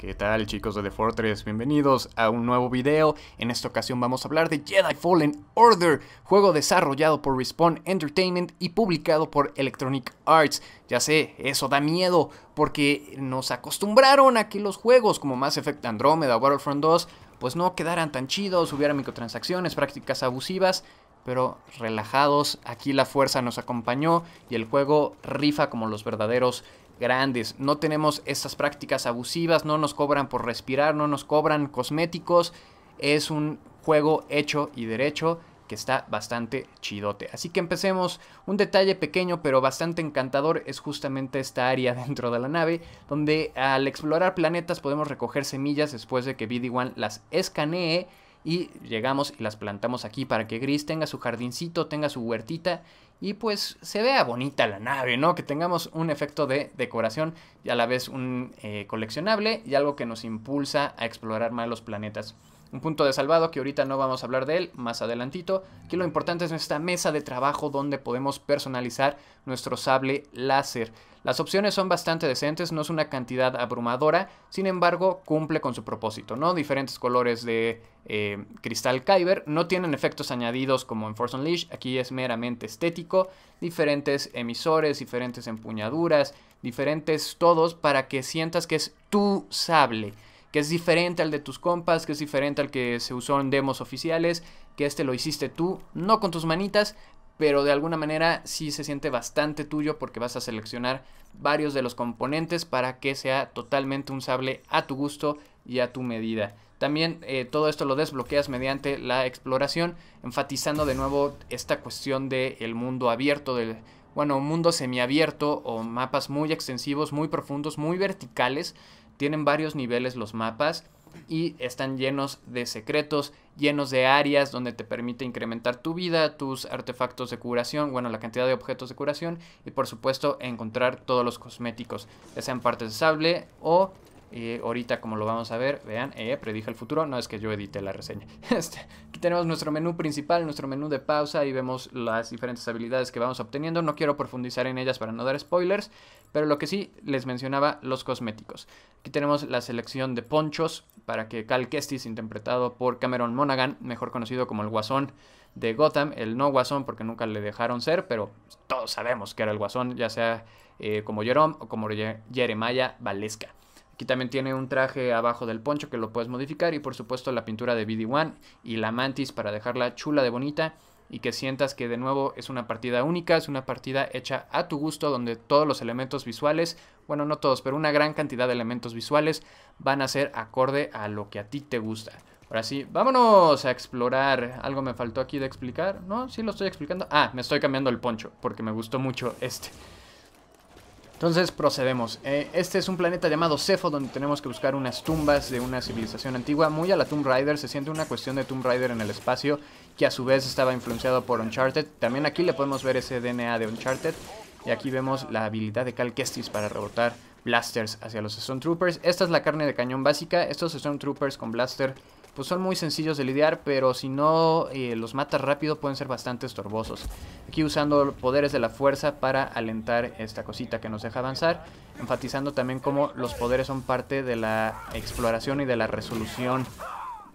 ¿Qué tal chicos de The Fortress? Bienvenidos a un nuevo video. En esta ocasión vamos a hablar de Jedi Fallen Order, juego desarrollado por Respawn Entertainment y publicado por Electronic Arts. Ya sé, eso da miedo, porque nos acostumbraron a que los juegos como Mass Effect Andromeda Battlefront 2 pues no quedaran tan chidos, hubiera microtransacciones, prácticas abusivas, pero relajados, aquí la fuerza nos acompañó y el juego rifa como los verdaderos grandes. No tenemos estas prácticas abusivas, no nos cobran por respirar, no nos cobran cosméticos. Es un juego hecho y derecho que está bastante chidote. Así que empecemos. Un detalle pequeño pero bastante encantador es justamente esta área dentro de la nave, donde al explorar planetas podemos recoger semillas después de que BD-1 las escanee y llegamos y las plantamos aquí para que Gris tenga su jardincito, tenga su huertita y pues se vea bonita la nave, ¿no? Que tengamos un efecto de decoración y a la vez un eh, coleccionable y algo que nos impulsa a explorar más los planetas. Un punto de salvado que ahorita no vamos a hablar de él, más adelantito. Aquí lo importante es nuestra mesa de trabajo donde podemos personalizar nuestro sable láser. Las opciones son bastante decentes, no es una cantidad abrumadora, sin embargo cumple con su propósito, ¿no? Diferentes colores de eh, cristal Kyber, no tienen efectos añadidos como en Force Unleashed, aquí es meramente estético, diferentes emisores, diferentes empuñaduras, diferentes todos para que sientas que es tu sable que es diferente al de tus compas, que es diferente al que se usó en demos oficiales, que este lo hiciste tú, no con tus manitas, pero de alguna manera sí se siente bastante tuyo porque vas a seleccionar varios de los componentes para que sea totalmente un sable a tu gusto y a tu medida. También eh, todo esto lo desbloqueas mediante la exploración, enfatizando de nuevo esta cuestión del mundo abierto, del bueno, mundo semiabierto o mapas muy extensivos, muy profundos, muy verticales. Tienen varios niveles los mapas y están llenos de secretos, llenos de áreas donde te permite incrementar tu vida, tus artefactos de curación, bueno, la cantidad de objetos de curación y por supuesto encontrar todos los cosméticos, ya sean partes de sable o eh, ahorita como lo vamos a ver, vean, eh, predije el futuro, no es que yo edite la reseña. Este, aquí tenemos nuestro menú principal, nuestro menú de pausa y vemos las diferentes habilidades que vamos obteniendo. No quiero profundizar en ellas para no dar spoilers, pero lo que sí les mencionaba, los cosméticos. Aquí tenemos la selección de ponchos para que Cal Kestis, interpretado por Cameron Monaghan, mejor conocido como el Guasón de Gotham, el no Guasón porque nunca le dejaron ser, pero todos sabemos que era el Guasón, ya sea eh, como Jerome o como Jeremiah Valesca. Aquí también tiene un traje abajo del poncho que lo puedes modificar y por supuesto la pintura de BD1 y la mantis para dejarla chula de bonita y que sientas que de nuevo es una partida única, es una partida hecha a tu gusto donde todos los elementos visuales, bueno no todos, pero una gran cantidad de elementos visuales van a ser acorde a lo que a ti te gusta. Ahora sí, vámonos a explorar. Algo me faltó aquí de explicar. No, sí lo estoy explicando. Ah, me estoy cambiando el poncho porque me gustó mucho este. Entonces procedemos. Eh, este es un planeta llamado Cepho donde tenemos que buscar unas tumbas de una civilización antigua. Muy a la Tomb Raider, se siente una cuestión de Tomb Raider en el espacio que a su vez estaba influenciado por Uncharted. También aquí le podemos ver ese DNA de Uncharted. Y aquí vemos la habilidad de Cal Kestis para rebotar blasters hacia los Stone Troopers. Esta es la carne de cañón básica. Estos Stone Troopers con blaster pues son muy sencillos de lidiar, pero si no eh, los matas rápido pueden ser bastante estorbosos. Aquí usando poderes de la fuerza para alentar esta cosita que nos deja avanzar, enfatizando también cómo los poderes son parte de la exploración y de la resolución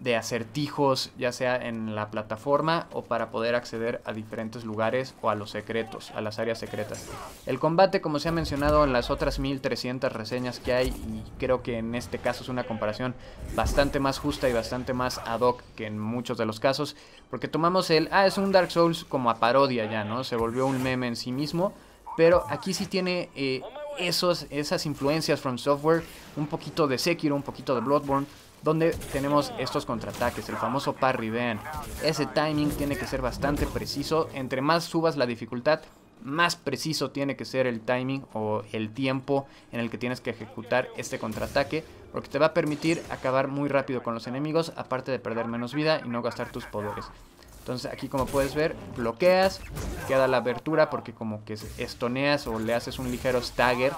de acertijos, ya sea en la plataforma o para poder acceder a diferentes lugares o a los secretos, a las áreas secretas. El combate, como se ha mencionado en las otras 1300 reseñas que hay, y creo que en este caso es una comparación bastante más justa y bastante más ad hoc que en muchos de los casos, porque tomamos el, ah, es un Dark Souls como a parodia ya, ¿no? Se volvió un meme en sí mismo, pero aquí sí tiene... Eh, esos, esas influencias from software, un poquito de Sekiro, un poquito de Bloodborne, donde tenemos estos contraataques, el famoso parry, vean, ese timing tiene que ser bastante preciso, entre más subas la dificultad, más preciso tiene que ser el timing o el tiempo en el que tienes que ejecutar este contraataque, porque te va a permitir acabar muy rápido con los enemigos, aparte de perder menos vida y no gastar tus poderes. Entonces aquí como puedes ver, bloqueas, queda la abertura porque como que estoneas o le haces un ligero stagger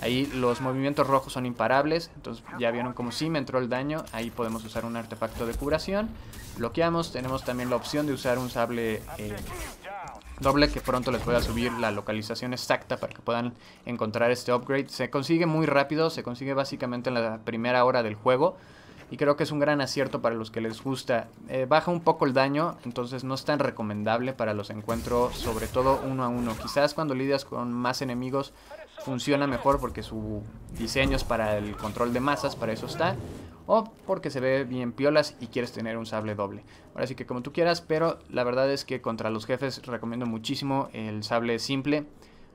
Ahí los movimientos rojos son imparables, entonces ya vieron como si me entró el daño, ahí podemos usar un artefacto de curación. Bloqueamos, tenemos también la opción de usar un sable eh, doble que pronto les voy a subir la localización exacta para que puedan encontrar este upgrade. Se consigue muy rápido, se consigue básicamente en la primera hora del juego y creo que es un gran acierto para los que les gusta. Eh, baja un poco el daño, entonces no es tan recomendable para los encuentros, sobre todo uno a uno. Quizás cuando lidias con más enemigos funciona mejor porque su diseño es para el control de masas, para eso está o porque se ve bien piolas y quieres tener un sable doble. Ahora sí que como tú quieras, pero la verdad es que contra los jefes recomiendo muchísimo el sable simple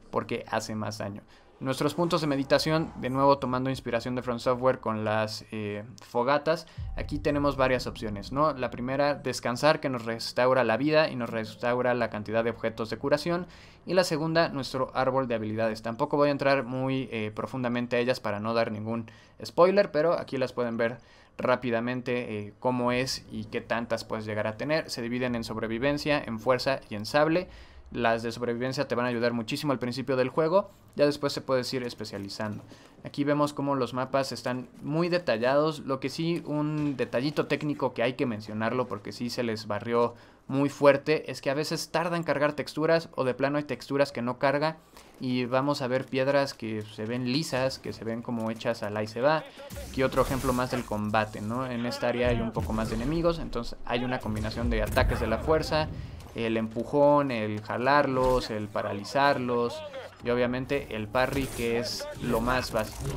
porque hace más daño. Nuestros puntos de meditación, de nuevo tomando inspiración de From Software con las eh, fogatas, aquí tenemos varias opciones, ¿no? La primera, descansar, que nos restaura la vida y nos restaura la cantidad de objetos de curación. Y la segunda, nuestro árbol de habilidades. Tampoco voy a entrar muy eh, profundamente a ellas para no dar ningún spoiler, pero aquí las pueden ver rápidamente eh, cómo es y qué tantas puedes llegar a tener. Se dividen en sobrevivencia, en fuerza y en sable. Las de sobrevivencia te van a ayudar muchísimo al principio del juego, ya después se puedes ir especializando. Aquí vemos cómo los mapas están muy detallados, lo que sí un detallito técnico que hay que mencionarlo porque sí se les barrió muy fuerte es que a veces tarda en cargar texturas o de plano hay texturas que no carga y vamos a ver piedras que se ven lisas, que se ven como hechas al y se va. Aquí otro ejemplo más del combate, ¿no? En esta área hay un poco más de enemigos, entonces hay una combinación de ataques de la fuerza el empujón, el jalarlos, el paralizarlos y obviamente el parry que es lo más básico.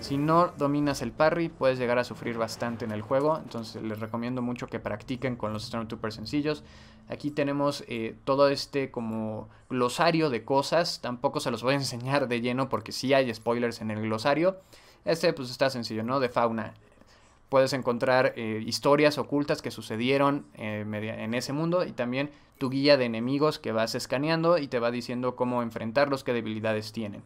Si no dominas el parry puedes llegar a sufrir bastante en el juego, entonces les recomiendo mucho que practiquen con los Stormtroopers sencillos. Aquí tenemos eh, todo este como glosario de cosas, tampoco se los voy a enseñar de lleno porque sí hay spoilers en el glosario. Este pues está sencillo, ¿no? De fauna puedes encontrar eh, historias ocultas que sucedieron eh, en ese mundo y también tu guía de enemigos que vas escaneando y te va diciendo cómo enfrentarlos, qué debilidades tienen.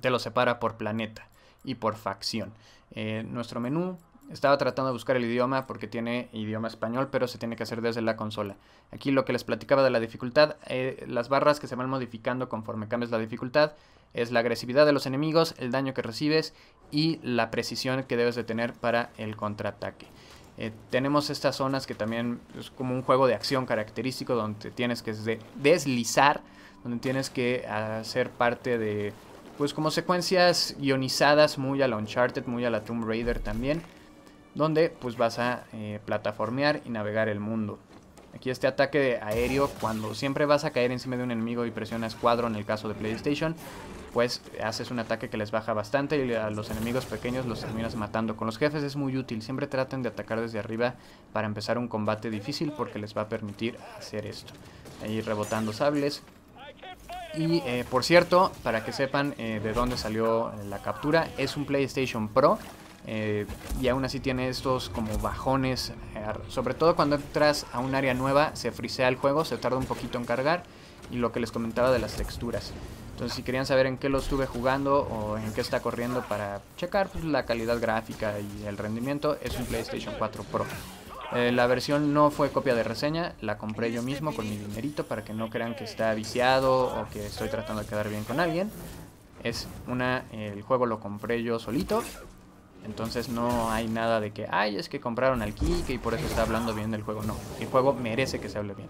te lo separa por planeta y por facción. Eh, nuestro menú estaba tratando de buscar el idioma porque tiene idioma español, pero se tiene que hacer desde la consola. Aquí lo que les platicaba de la dificultad, las barras que se van modificando conforme cambias la dificultad, es la agresividad de los enemigos, el daño que recibes y la precisión que debes de tener para el contraataque. Eh, tenemos estas zonas que también es como un juego de acción característico donde tienes que deslizar, donde tienes que hacer parte de, pues como secuencias ionizadas muy a la Uncharted, muy a la Tomb Raider también, donde pues vas a eh, plataformear y navegar el mundo. Aquí este ataque aéreo, cuando siempre vas a caer encima de un enemigo y presionas cuadro en el caso de PlayStation, pues haces un ataque que les baja bastante y a los enemigos pequeños los terminas matando. Con los jefes es muy útil, siempre traten de atacar desde arriba para empezar un combate difícil porque les va a permitir hacer esto. Ahí rebotando sables. Y eh, por cierto, para que sepan eh, de dónde salió la captura, es un PlayStation Pro. Eh, y aún así tiene estos como bajones, sobre todo cuando entras a un área nueva, se frisea el juego, se tarda un poquito en cargar y lo que les comentaba de las texturas. Entonces si querían saber en qué lo estuve jugando o en qué está corriendo para checar pues, la calidad gráfica y el rendimiento, es un PlayStation 4 Pro. Eh, la versión no fue copia de reseña, la compré yo mismo con mi dinerito para que no crean que está viciado o que estoy tratando de quedar bien con alguien. Es una, el juego lo compré yo solito, entonces no hay nada de que, ay, es que compraron al Kike y por eso está hablando bien del juego. No, el juego merece que se hable bien.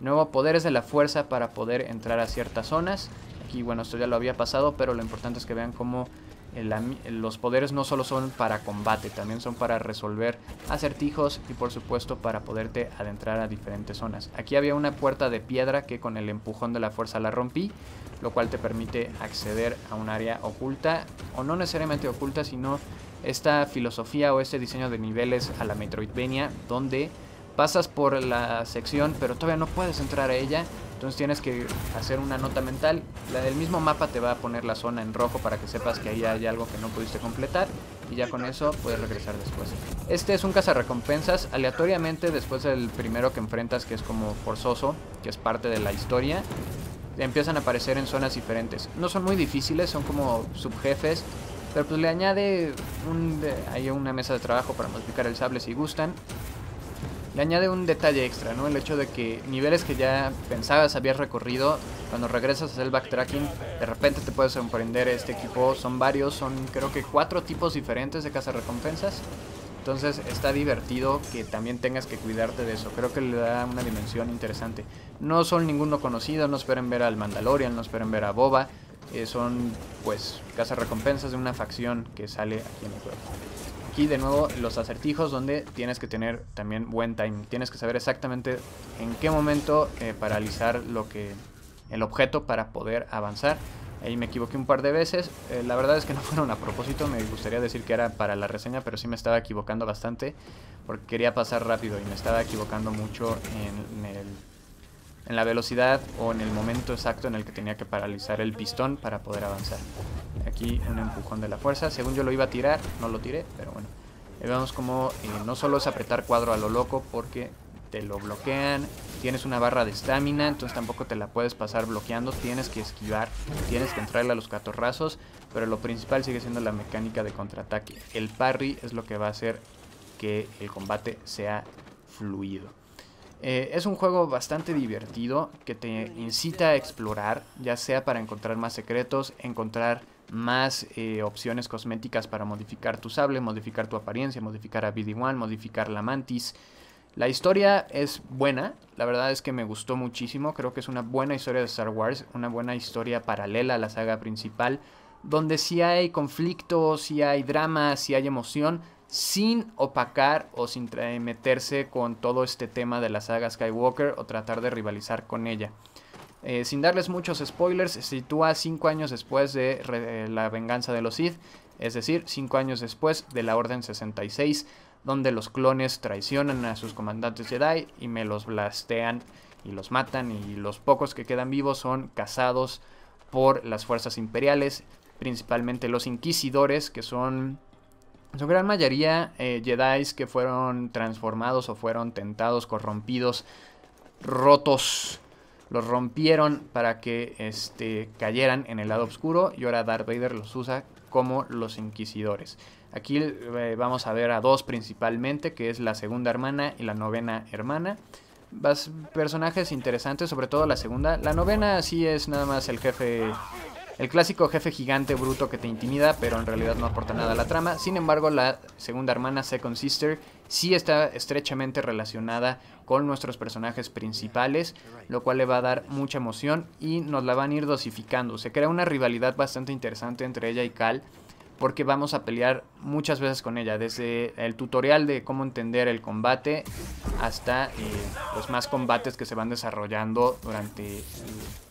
Nuevo poderes de la fuerza para poder entrar a ciertas zonas. Aquí, bueno, esto ya lo había pasado, pero lo importante es que vean cómo los poderes no solo son para combate, también son para resolver acertijos y por supuesto para poderte adentrar a diferentes zonas. Aquí había una puerta de piedra que con el empujón de la fuerza la rompí, lo cual te permite acceder a un área oculta, o no necesariamente oculta, sino esta filosofía o este diseño de niveles a la Metroidvania, donde pasas por la sección pero todavía no puedes entrar a ella entonces tienes que hacer una nota mental. La del mismo mapa te va a poner la zona en rojo para que sepas que ahí hay algo que no pudiste completar y ya con eso puedes regresar después. Este es un cazarrecompensas aleatoriamente después del primero que enfrentas que es como forzoso que es parte de la historia empiezan a aparecer en zonas diferentes. No son muy difíciles son como subjefes pero pues le añade un, hay una mesa de trabajo para modificar el sable si gustan le añade un detalle extra, ¿no? El hecho de que niveles que ya pensabas habías recorrido, cuando regresas a hacer el backtracking, de repente te puede sorprender este equipo. Son varios, son creo que cuatro tipos diferentes de recompensas Entonces está divertido que también tengas que cuidarte de eso. Creo que le da una dimensión interesante. No son ninguno conocido, no esperen ver al Mandalorian, no esperen ver a Boba. Son pues recompensas de una facción que sale aquí en el juego. Aquí de nuevo los acertijos donde tienes que tener también buen timing. Tienes que saber exactamente en qué momento eh, paralizar lo que el objeto para poder avanzar. Ahí me equivoqué un par de veces. Eh, la verdad es que no fueron a propósito. Me gustaría decir que era para la reseña, pero sí me estaba equivocando bastante. Porque quería pasar rápido y me estaba equivocando mucho en, en la velocidad o en el momento exacto en el que tenía que paralizar el pistón para poder avanzar. Aquí un empujón de la fuerza. Según yo lo iba a tirar, no lo tiré, pero bueno. Ahí vemos como eh, no solo es apretar cuadro a lo loco porque te lo bloquean, tienes una barra de estamina, entonces tampoco te la puedes pasar bloqueando, tienes que esquivar, tienes que entrarle a los catorrazos, pero lo principal sigue siendo la mecánica de contraataque. El parry es lo que va a hacer que el combate sea fluido. Eh, es un juego bastante divertido que te incita a explorar, ya sea para encontrar más secretos, encontrar más eh, opciones cosméticas para modificar tu sable, modificar tu apariencia, modificar a BD-1, modificar la mantis, la historia es buena, la verdad es que me gustó muchísimo, creo que es una buena historia de Star Wars, una buena historia paralela a la saga principal, donde sí hay conflicto, sí hay drama, sí hay emoción, sin opacar o sin meterse con todo este tema de la saga Skywalker o tratar de rivalizar con ella. Eh, sin darles muchos spoilers, se sitúa 5 años después de la venganza de los Sith, es decir, 5 años después de la Orden 66, donde los clones traicionan a sus comandantes Jedi y me los blastean y los matan y los pocos que quedan vivos son cazados por las fuerzas imperiales, principalmente los inquisidores que son su gran mayoría eh, Jedi que fueron transformados o fueron tentados, corrompidos, rotos, los rompieron para que este, cayeran en el lado oscuro y ahora Darth Vader los usa como los inquisidores. Aquí eh, vamos a ver a dos principalmente, que es la segunda hermana y la novena hermana. Personajes interesantes, sobre todo la segunda. La novena sí es nada más el jefe, el clásico jefe gigante bruto que te intimida, pero en realidad no aporta nada a la trama. Sin embargo, la segunda hermana, Second Sister, sí está estrechamente relacionada con nuestros personajes principales, lo cual le va a dar mucha emoción y nos la van a ir dosificando. Se crea una rivalidad bastante interesante entre ella y Cal porque vamos a pelear muchas veces con ella, desde el tutorial de cómo entender el combate hasta eh, los más combates que se van desarrollando durante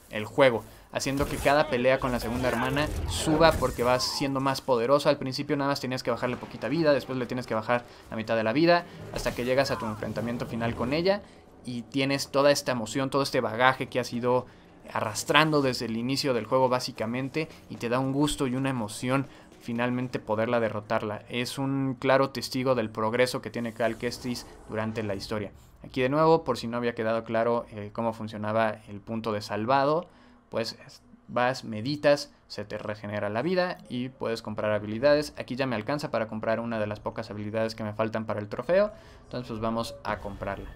el, juego, haciendo que cada pelea con la segunda hermana suba porque vas siendo más poderoso. Al principio nada más tenías que bajarle poquita vida, después le tienes que bajar la mitad de la vida, hasta que llegas a tu enfrentamiento final con ella y tienes toda esta emoción, todo este bagaje que ha sido arrastrando desde el inicio del juego básicamente y te da un gusto y una emoción finalmente poderla derrotarla. Es un claro testigo del progreso que tiene Cal Kestis durante la historia. Aquí de nuevo, por si no había quedado claro eh, cómo funcionaba el punto de salvado, pues vas, meditas, se te regenera la vida y puedes comprar habilidades. Aquí ya me alcanza para comprar una de las pocas habilidades que me faltan para el trofeo, entonces pues vamos a comprarla.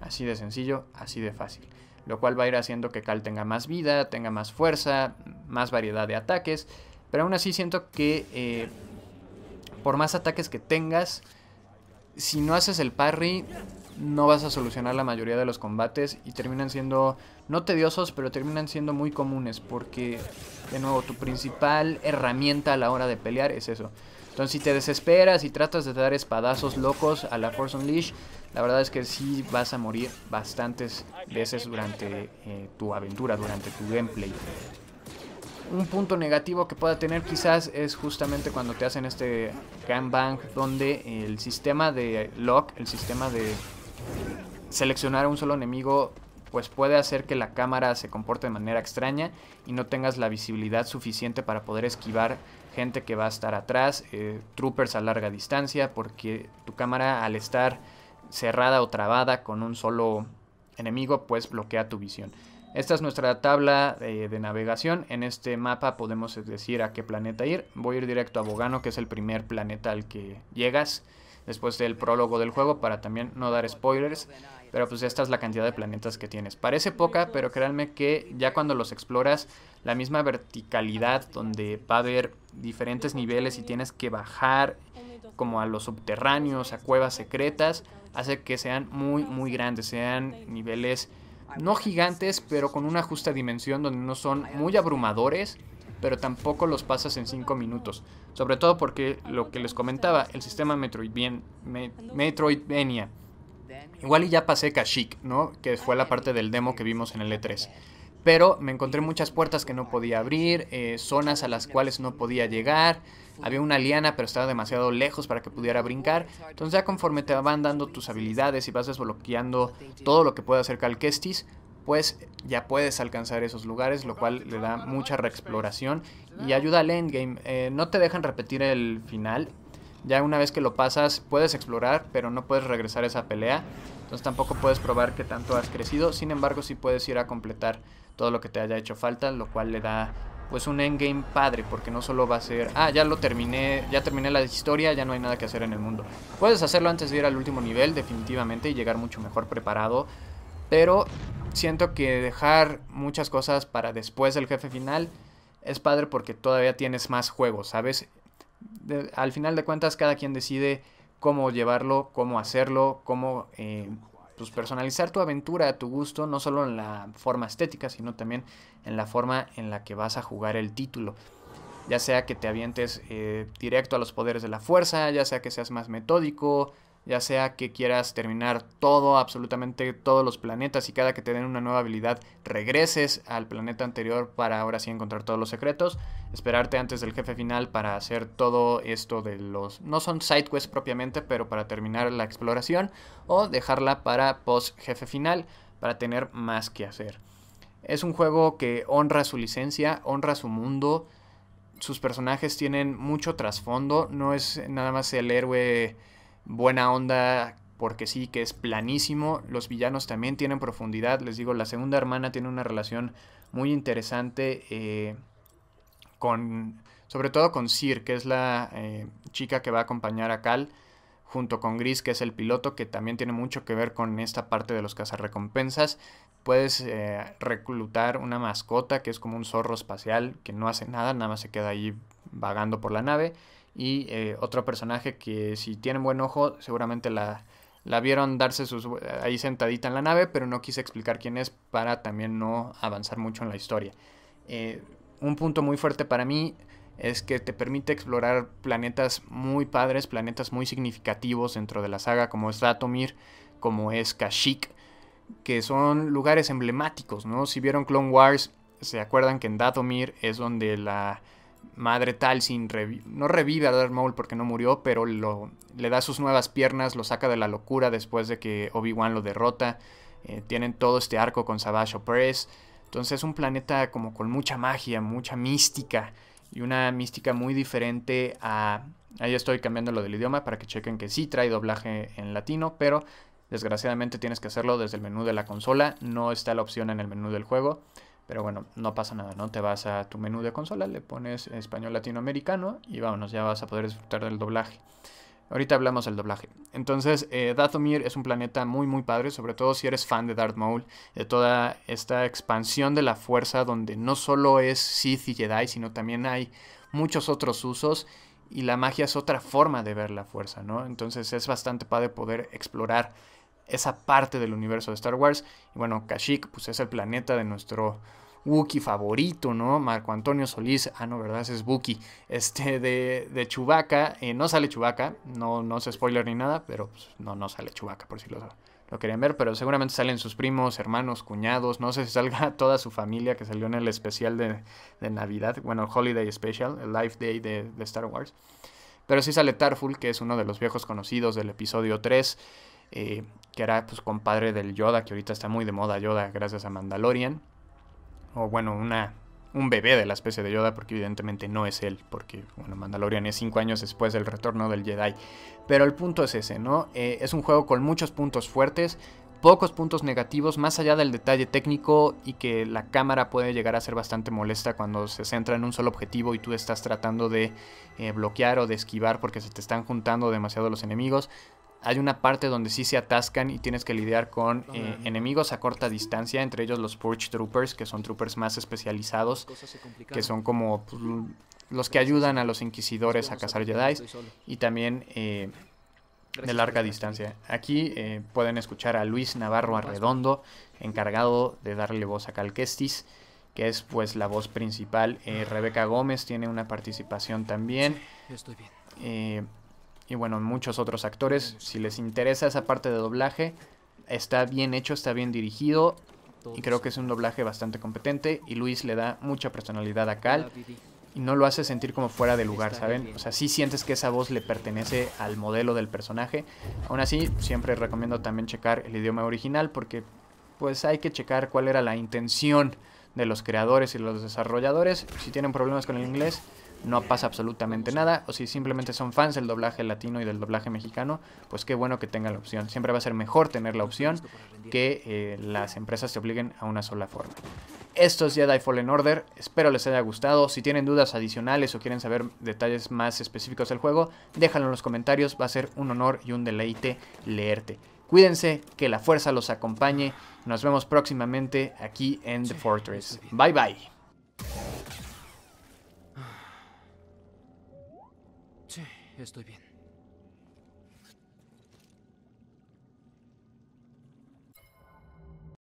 Así de sencillo, así de fácil. Lo cual va a ir haciendo que Cal tenga más vida, tenga más fuerza, más variedad de ataques pero aún así siento que eh, por más ataques que tengas, si no haces el parry, no vas a solucionar la mayoría de los combates y terminan siendo no tediosos, pero terminan siendo muy comunes porque, de nuevo, tu principal herramienta a la hora de pelear es eso. Entonces, si te desesperas y tratas de dar espadazos locos a la Force Unleashed, la verdad es que sí vas a morir bastantes veces durante eh, tu aventura, durante tu gameplay un punto negativo que pueda tener quizás es justamente cuando te hacen este gangbang donde el sistema de lock, el sistema de seleccionar un solo enemigo pues puede hacer que la cámara se comporte de manera extraña y no tengas la visibilidad suficiente para poder esquivar gente que va a estar atrás, eh, troopers a larga distancia, porque tu cámara al estar cerrada o trabada con un solo enemigo pues bloquea tu visión. Esta es nuestra tabla de, navegación. En este mapa podemos decir a qué planeta ir. Voy a ir directo a Bogano, que es el primer planeta al que llegas. Después del prólogo del juego, para también no dar spoilers. Pero pues esta es la cantidad de planetas que tienes. Parece poca, pero créanme que ya cuando los exploras, la misma verticalidad donde va a haber diferentes niveles y tienes que bajar como a los subterráneos, a cuevas secretas, hace que sean muy muy grandes, sean niveles no gigantes, pero con una justa dimensión donde no son muy abrumadores, pero tampoco los pasas en 5 minutos. Sobre todo porque lo que les comentaba, el sistema Metroidvania, Metroidvania igual y ya pasé Kashyyyk, ¿no? Que fue la parte del demo que vimos en el E3. Pero me encontré muchas puertas que no podía abrir, eh, zonas a las cuales no podía llegar. Había una liana, pero estaba demasiado lejos para que pudiera brincar. Entonces ya conforme te van dando tus habilidades y vas desbloqueando todo lo que puede hacer Calquestis, pues ya puedes alcanzar esos lugares, lo cual le da mucha reexploración y ayuda al endgame. Eh, no te dejan repetir el final. Ya una vez que lo pasas, puedes explorar, pero no puedes regresar a esa pelea. Entonces tampoco puedes probar que tanto has crecido. Sin embargo, sí puedes ir a completar todo lo que te haya hecho falta, lo cual le da pues un endgame padre, porque no solo va a ser, ah, ya lo terminé, ya terminé la historia, ya no hay nada que hacer en el mundo. Puedes hacerlo antes de ir al último nivel, definitivamente, y llegar mucho mejor preparado, pero siento que dejar muchas cosas para después del jefe final es padre porque todavía tienes más juegos, ¿sabes? al final de cuentas, cada quien decide cómo llevarlo, cómo hacerlo, cómo eh, pues, personalizar tu aventura a tu gusto, no solo en la forma estética, sino también en la forma en la que vas a jugar el título. Ya sea que te avientes eh, directo a los poderes de la fuerza, ya sea que seas más metódico, ya sea que quieras terminar todo, absolutamente todos los planetas y cada que te den una nueva habilidad regreses al planeta anterior para ahora sí encontrar todos los secretos, esperarte antes del jefe final para hacer todo esto de los... no son side quests propiamente, pero para terminar la exploración o dejarla para post jefe final para tener más que hacer. Es un juego que honra su licencia, honra su mundo, sus personajes tienen mucho trasfondo, no es nada más el héroe buena onda porque sí, que es planísimo. Los villanos también tienen profundidad. Les digo, la segunda hermana tiene una relación muy interesante eh, con, sobre todo con Sir, que es la eh, chica que va a acompañar a Cal, junto con Gris, que es el piloto, que también tiene mucho que ver con esta parte de los cazarrecompensas. Puedes eh, reclutar una mascota que es como un zorro espacial que no hace nada, nada más se queda ahí vagando por la nave y eh, otro personaje que si tienen buen ojo seguramente la, la vieron darse sus, ahí sentadita en la nave, pero no quise explicar quién es para también no avanzar mucho en la historia. Eh, un punto muy fuerte para mí es que te permite explorar planetas muy padres, planetas muy significativos dentro de la saga, como es Datomir, como es Kashyyyk, que son lugares emblemáticos, ¿no? Si vieron Clone Wars, se acuerdan que en Datomir es donde la Madre Talsin no revive a Darth porque no murió, pero lo, le da sus nuevas piernas, lo saca de la locura después de que Obi-Wan lo derrota. Eh, tienen todo este arco con Savage Opress. Entonces es un planeta como con mucha magia, mucha mística y una mística muy diferente a... Ahí estoy cambiando lo del idioma para que chequen que sí trae doblaje en latino, pero desgraciadamente tienes que hacerlo desde el menú de la consola, no está la opción en el menú del juego. Pero bueno, no pasa nada, ¿no? Te vas a tu menú de consola, le pones español latinoamericano y vámonos, ya vas a poder disfrutar del doblaje. Ahorita hablamos del doblaje. Entonces, eh, Dathomir es un planeta muy, muy padre, sobre todo si eres fan de Darth Maul, de toda esta expansión de la fuerza, donde no solo es Sith y Jedi, sino también hay muchos otros usos y la magia es otra forma de ver la fuerza, ¿no? Entonces es bastante padre poder explorar esa parte del universo de Star Wars. Y bueno, Kashyyyk, pues es el planeta de nuestro Wookiee favorito, ¿no? Marco Antonio Solís, ah, no, ¿verdad? Ese es Wookiee. Este, de, de Chewbacca, eh, no sale Chewbacca, no, no es spoiler ni nada, pero pues, no, no sale Chewbacca, por si lo, lo querían ver, pero seguramente salen sus primos, hermanos, cuñados, no sé si salga toda su familia que salió en el especial de, de Navidad, bueno, el Holiday Special, el Life Day de, de Star Wars. Pero sí sale Tarful, que es uno de los viejos conocidos del episodio 3. Eh, que era pues compadre del Yoda, que ahorita está muy de moda Yoda gracias a Mandalorian. O bueno, una, un bebé de la especie de Yoda, porque evidentemente no es él, porque bueno, Mandalorian es cinco años después del retorno del Jedi. Pero el punto es ese, ¿no? Eh, es un juego con muchos puntos fuertes, pocos puntos negativos, más allá del detalle técnico y que la cámara puede llegar a ser bastante molesta cuando se centra en un solo objetivo y tú estás tratando de eh, bloquear o de esquivar porque se te están juntando demasiado los enemigos hay una parte donde sí se atascan y tienes que lidiar con eh, enemigos a corta distancia, entre ellos los Purge Troopers, que son troopers más especializados, que son como pues, los que ayudan a los inquisidores a cazar Jedi y también eh, de larga distancia. Aquí eh, pueden escuchar a Luis Navarro Arredondo, encargado de darle voz a Cal Kestis, que es pues la voz principal. Eh, Rebeca Gómez tiene una participación también. Eh, y bueno, muchos otros actores. Si les interesa esa parte de doblaje, está bien hecho, está bien dirigido. Y creo que es un doblaje bastante competente. Y Luis le da mucha personalidad a Cal y no lo hace sentir como fuera de lugar, ¿saben? O sea, sí sientes que esa voz le pertenece al modelo del personaje. Aún así, siempre recomiendo también checar el idioma original porque pues hay que checar cuál era la intención de los creadores y los desarrolladores. Si tienen problemas con el inglés, no pasa absolutamente nada. O si simplemente son fans del doblaje latino y del doblaje mexicano, pues qué bueno que tengan la opción. Siempre va a ser mejor tener la opción que eh, las empresas te obliguen a una sola forma. Esto es Jedi Fallen Order, espero les haya gustado. Si tienen dudas adicionales o quieren saber detalles más específicos del juego, déjalo en los comentarios, va a ser un honor y un deleite leerte. Cuídense, que la fuerza los acompañe. Nos vemos próximamente aquí en The Fortress. Bye bye. Estoy bien.